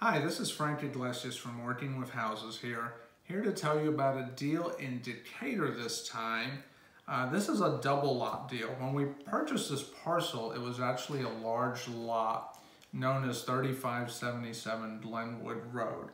Hi, this is Frank Iglesias from Working with Houses here. Here to tell you about a deal in Decatur this time. Uh, this is a double lot deal. When we purchased this parcel, it was actually a large lot known as 3577 Glenwood Road.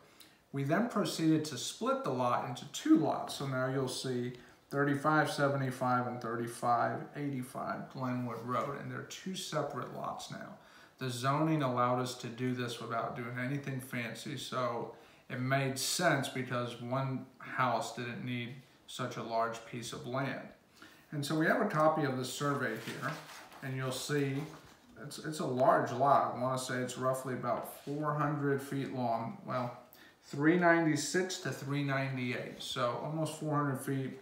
We then proceeded to split the lot into two lots. So now you'll see 3575 and 3585 Glenwood Road, and they're two separate lots now. The zoning allowed us to do this without doing anything fancy, so it made sense because one house didn't need such a large piece of land. And so we have a copy of the survey here, and you'll see it's, it's a large lot. I want to say it's roughly about 400 feet long. Well, 396 to 398, so almost 400 feet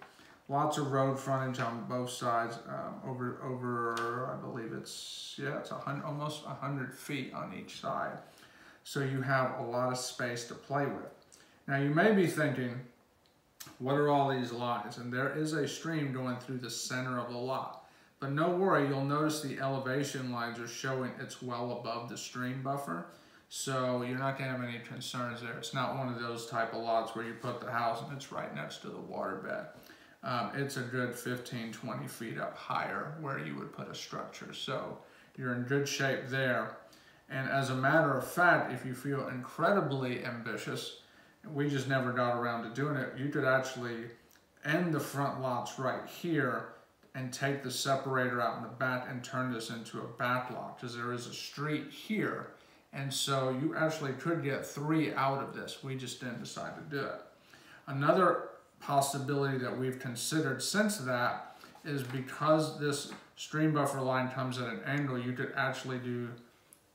lots of road frontage on both sides um, over over I believe it's yeah it's a hundred almost hundred feet on each side. So you have a lot of space to play with. Now you may be thinking what are all these lines? And there is a stream going through the center of the lot. But no worry you'll notice the elevation lines are showing it's well above the stream buffer. So you're not gonna have any concerns there. It's not one of those type of lots where you put the house and it's right next to the waterbed um, it's a good 15, 20 feet up higher where you would put a structure. So you're in good shape there. And as a matter of fact, if you feel incredibly ambitious, we just never got around to doing it, you could actually end the front lots right here and take the separator out in the back and turn this into a back lot because there is a street here. And so you actually could get three out of this. We just didn't decide to do it. Another possibility that we've considered since that is because this stream buffer line comes at an angle, you could actually do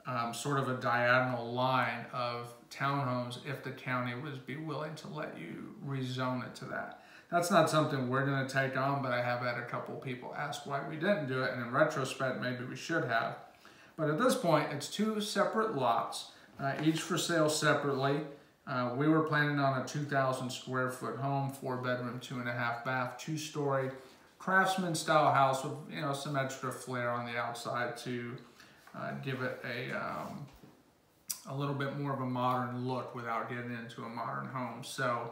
um, sort of a diagonal line of townhomes if the county would be willing to let you rezone it to that. That's not something we're going to take on, but I have had a couple people ask why we didn't do it, and in retrospect, maybe we should have. But at this point, it's two separate lots, uh, each for sale separately. Uh, we were planning on a 2,000 square foot home, four bedroom, two and a half bath, two story, craftsman style house with you know some extra flair on the outside to uh, give it a um, a little bit more of a modern look without getting into a modern home. So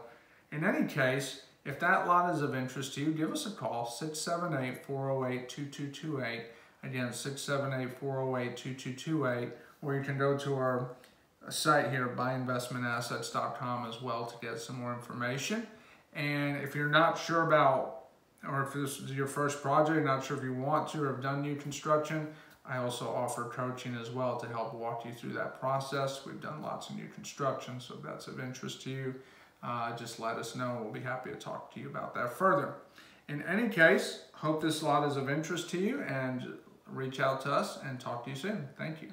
in any case, if that lot is of interest to you, give us a call, 678-408-2228. Again, 678-408-2228, or you can go to our site here, buyinvestmentassets.com as well to get some more information. And if you're not sure about, or if this is your first project, not sure if you want to or have done new construction, I also offer coaching as well to help walk you through that process. We've done lots of new construction, so if that's of interest to you, uh, just let us know. We'll be happy to talk to you about that further. In any case, hope this lot is of interest to you and reach out to us and talk to you soon. Thank you.